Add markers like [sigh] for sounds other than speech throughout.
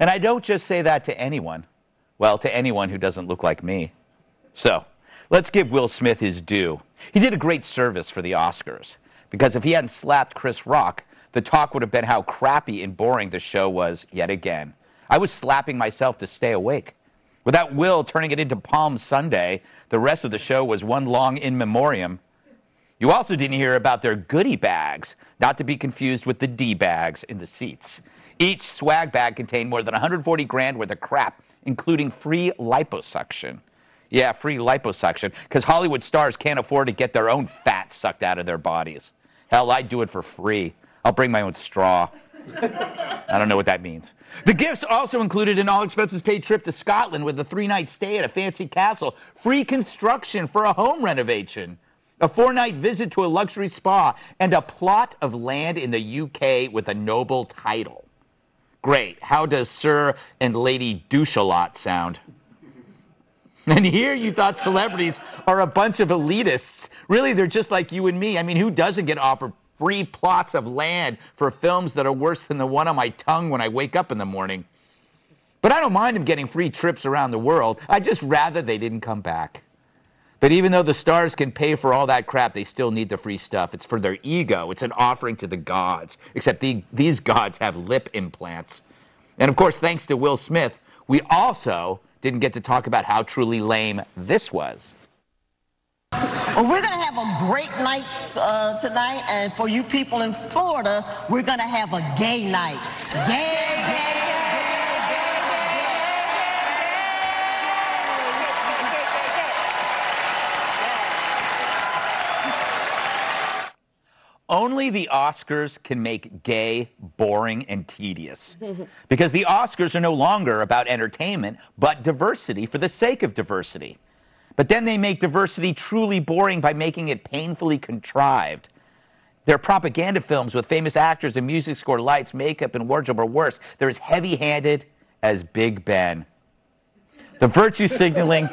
And I don't just say that to anyone. Well, to anyone who doesn't look like me. So, let's give Will Smith his due. He did a great service for the Oscars. Because if he hadn't slapped Chris Rock, the talk would have been how crappy and boring the show was yet again. I was slapping myself to stay awake. Without Will turning it into Palm Sunday, the rest of the show was one long in memoriam. You also didn't hear about their goodie bags, not to be confused with the D bags in the seats. Each swag bag contained more than 140 grand worth of crap, including free liposuction. Yeah, free liposuction, because Hollywood stars can't afford to get their own fat sucked out of their bodies. Hell, I'd do it for free. I'll bring my own straw. I don't know what that means. The gifts also included an all expenses paid trip to Scotland with a three night stay at a fancy castle, free construction for a home renovation, a four night visit to a luxury spa, and a plot of land in the UK with a noble title. Great. How does Sir and Lady Douche-a-lot sound? [laughs] And here you thought celebrities are a bunch of elitists. Really, they're just like you and me. I mean, who doesn't get offered free plots of land for films that are worse than the one on my tongue when I wake up in the morning. But I don't mind them getting free trips around the world. I'd just rather they didn't come back. But even though the stars can pay for all that crap, they still need the free stuff. It's for their ego, it's an offering to the gods. Except the, these gods have lip implants. And of course, thanks to Will Smith, we also didn't get to talk about how truly lame this was. Well, we're going to have a great night uh, tonight, and for you people in Florida, we're going to have a gay night. Gay, Only the Oscars can make gay boring and tedious. [laughs] because the Oscars are no longer about entertainment, but diversity for the sake of diversity. But then they make diversity truly boring by making it painfully contrived. Their propaganda films with famous actors and music score lights, makeup, and wardrobe are worse. They're as heavy handed as Big Ben. The virtue signaling.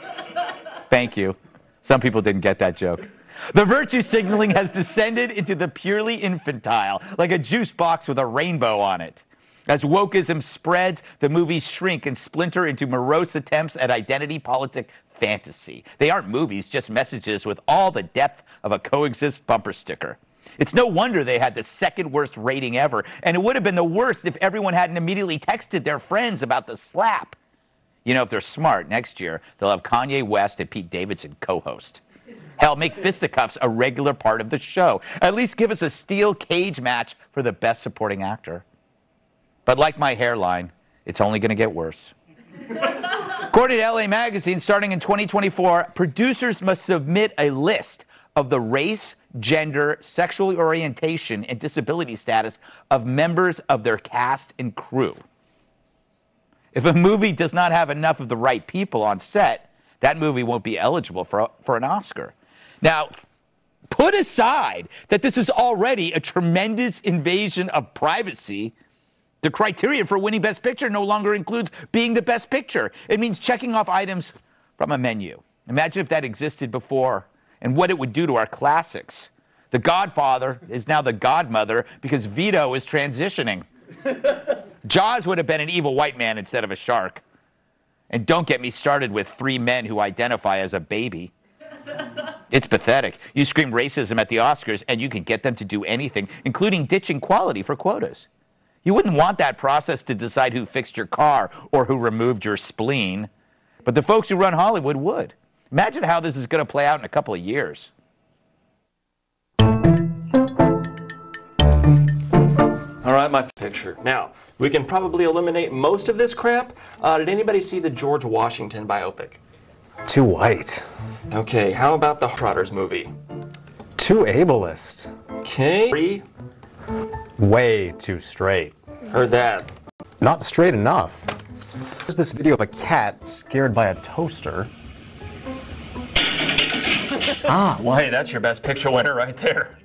[laughs] Thank you. Some people didn't get that joke. The virtue signaling has descended into the purely infantile, like a juice box with a rainbow on it. As wokeism spreads, the movies shrink and splinter into morose attempts at identity politic fantasy. They aren't movies, just messages with all the depth of a coexist bumper sticker. It's no wonder they had the second worst rating ever, and it would have been the worst if everyone hadn't immediately texted their friends about the slap. You know, if they're smart, next year they'll have Kanye West and Pete Davidson co host. Hell, make fisticuffs a regular part of the show. At least give us a steel cage match for the best supporting actor. But like my hairline, it's only going to get worse. [laughs] According to LA Magazine, starting in 2024, producers must submit a list of the race, gender, sexual orientation, and disability status of members of their cast and crew. If a movie does not have enough of the right people on set, that movie won't be eligible for, for an Oscar. Now, put aside that this is already a tremendous invasion of privacy the criteria for winning Best Picture no longer includes being the best picture. It means checking off items from a menu. Imagine if that existed before and what it would do to our classics. The Godfather is now the Godmother because Vito is transitioning. [laughs] Jaws would have been an evil white man instead of a shark. And don't get me started with three men who identify as a baby. [laughs] It's pathetic. You scream racism at the Oscars, and you can get them to do anything, including ditching quality for quotas. You wouldn't want that process to decide who fixed your car or who removed your spleen. But the folks who run Hollywood would. Imagine how this is going to play out in a couple of years. All right, my picture. Now, we can probably eliminate most of this crap. Uh, did anybody see the George Washington biopic? Too white. Okay, how about the Trotters movie? Too ableist. Okay. Way too straight. Heard that. Not straight enough. There's this video of a cat scared by a toaster. ah, well, hey, that's your best picture winner right there.